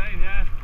saying, yeah.